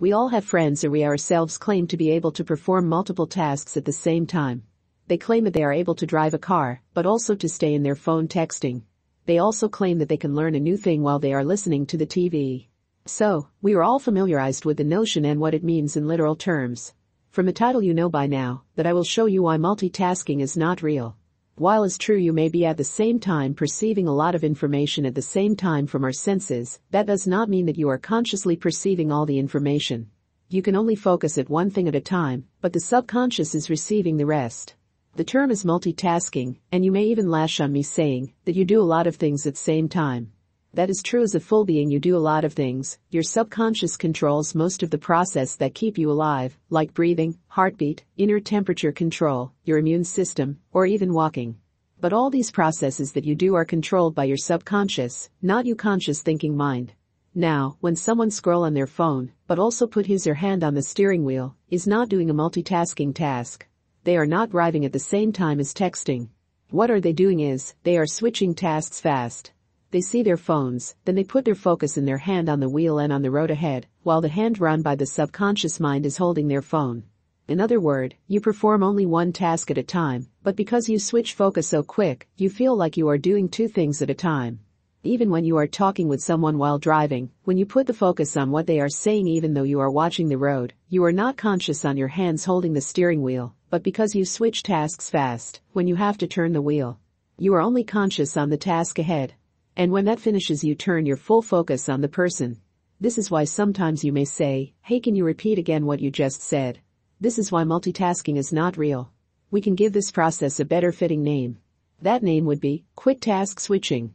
We all have friends or we ourselves claim to be able to perform multiple tasks at the same time. They claim that they are able to drive a car, but also to stay in their phone texting. They also claim that they can learn a new thing while they are listening to the TV. So, we are all familiarized with the notion and what it means in literal terms. From the title you know by now, that I will show you why multitasking is not real. While it's true you may be at the same time perceiving a lot of information at the same time from our senses, that does not mean that you are consciously perceiving all the information. You can only focus at one thing at a time, but the subconscious is receiving the rest. The term is multitasking, and you may even lash on me saying that you do a lot of things at the same time. That is true as a full being you do a lot of things. Your subconscious controls most of the process that keep you alive, like breathing, heartbeat, inner temperature control, your immune system, or even walking. But all these processes that you do are controlled by your subconscious, not your conscious thinking mind. Now, when someone scroll on their phone, but also put his or hand on the steering wheel, is not doing a multitasking task. They are not driving at the same time as texting. What are they doing is, they are switching tasks fast. They see their phones, then they put their focus in their hand on the wheel and on the road ahead, while the hand run by the subconscious mind is holding their phone. In other words, you perform only one task at a time, but because you switch focus so quick, you feel like you are doing two things at a time. Even when you are talking with someone while driving, when you put the focus on what they are saying even though you are watching the road, you are not conscious on your hands holding the steering wheel, but because you switch tasks fast, when you have to turn the wheel. You are only conscious on the task ahead, and when that finishes you turn your full focus on the person. This is why sometimes you may say, hey can you repeat again what you just said? This is why multitasking is not real. We can give this process a better fitting name. That name would be quick task switching.